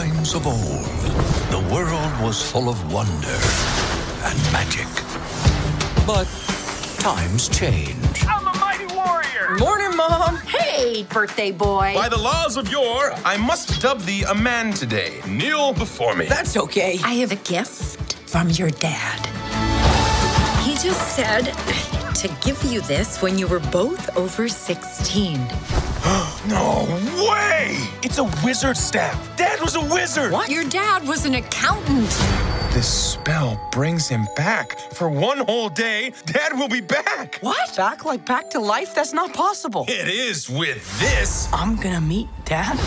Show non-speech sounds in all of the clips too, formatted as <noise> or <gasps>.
days of old, the world was full of wonder and magic. But times change. I'm a mighty warrior! Morning, Mom. Hey, birthday boy. By the laws of yore, I must dub thee a man today. Kneel before me. That's okay. I have a gift from your dad. He just said to give you this when you were both over 16. <gasps> no way! It's a wizard staff. Dad was a wizard. What? Your dad was an accountant. This spell brings him back. For one whole day, Dad will be back. What? Back like back to life? That's not possible. It is with this. I'm gonna meet Dad.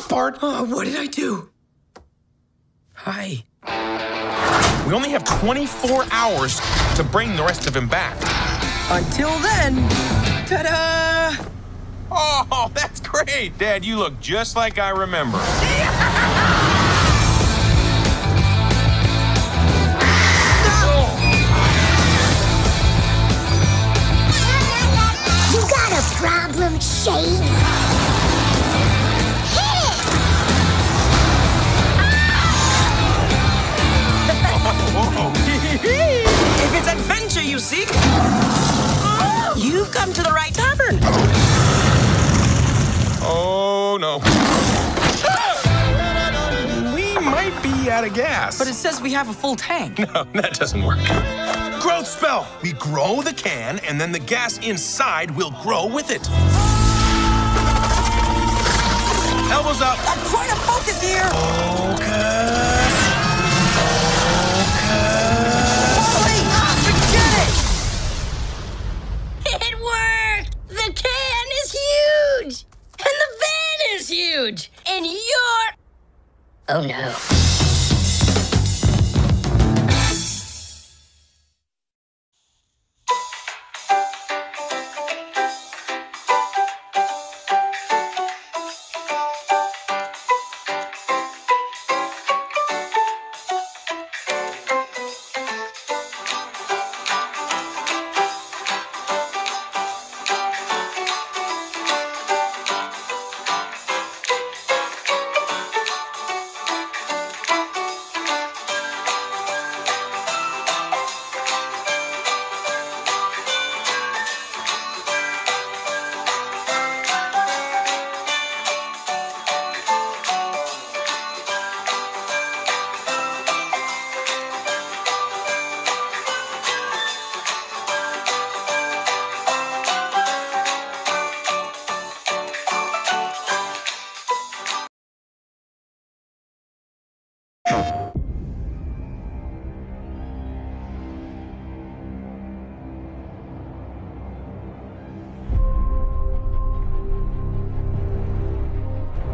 Top part. Oh, what did I do? Hi. We only have 24 hours to bring the rest of him back. Until then, ta-da! Oh, <laughs> that's great. Dad, you look just like I remember. You got a problem, Shade? No. We might be out of gas. But it says we have a full tank. <laughs> No, that doesn't work. Growth spell. We grow the can, and then the gas inside will grow with it. Elbows up. I'm trying to focus here. Focus.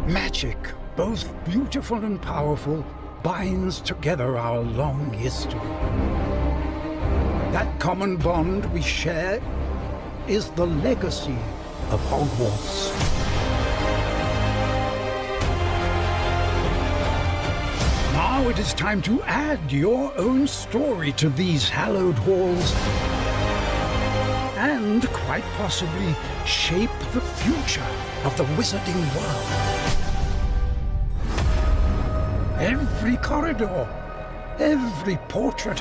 Magic, both beautiful and powerful, binds together our long history. That common bond we share is the legacy of Hogwarts. Now it is time to add your own story to these hallowed halls and quite possibly shape the future of the wizarding world. Every corridor, every portrait,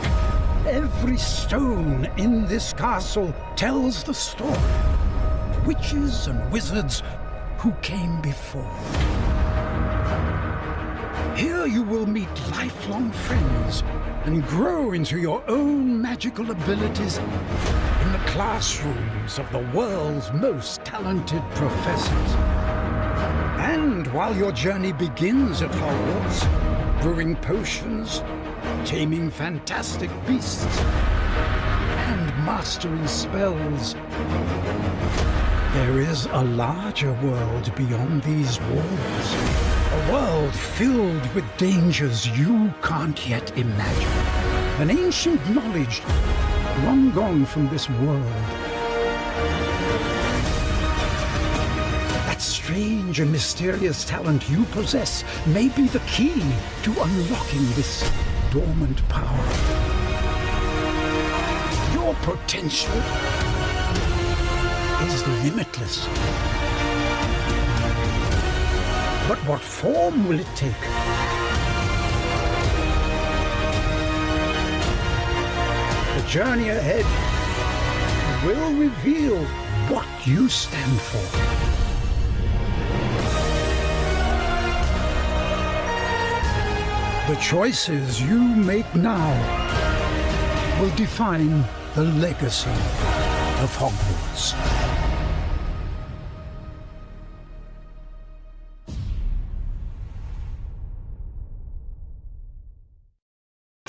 every stone in this castle tells the story witches and wizards who came before. Here you will meet lifelong friends and grow into your own magical abilities in the classrooms of the world's most talented professors. And while your journey begins at Hogwarts, brewing potions, taming fantastic beasts, and mastering spells, there is a larger world beyond these walls. A world filled with dangers you can't yet imagine. An ancient knowledge long gone from this world. That strange and mysterious talent you possess may be the key to unlocking this dormant power. Your potential limitless. But what form will it take? The journey ahead will reveal what you stand for. The choices you make now will define the legacy of Hogwarts.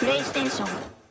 PlayStation Obvious